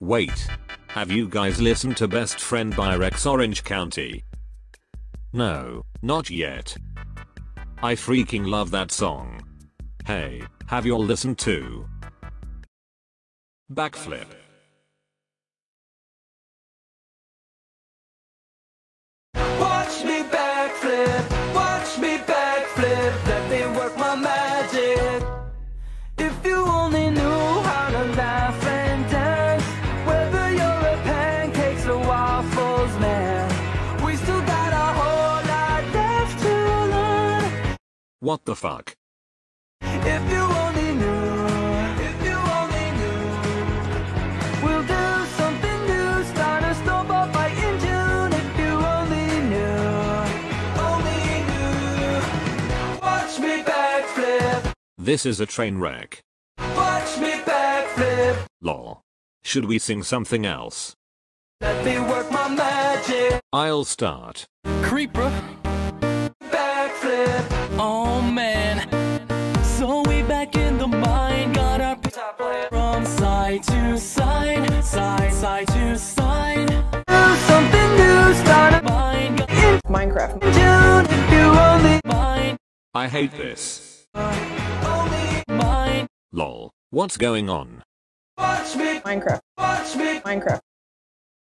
Wait. Have you guys listened to Best Friend by Rex Orange County? No, not yet. I freaking love that song. Hey, have y'all listened to Backflip? Magic. If you only knew how to laugh and dance, whether you're a pancakes or waffles man, we still got a whole lot left to learn. What the fuck? If you This is a train wreck. watch me backflip. Lol. Should we sing something else? Let me work my magic. I'll start. Creeper. Backflip, Oh man. So we back in the mine, got our top layer. from side to side, side, side to side. Do something new, start a Mine, Minecraft. June. You only, mine, I hate this. Only mine. Lol. What's going on? watch me, Minecraft. watch me. Minecraft.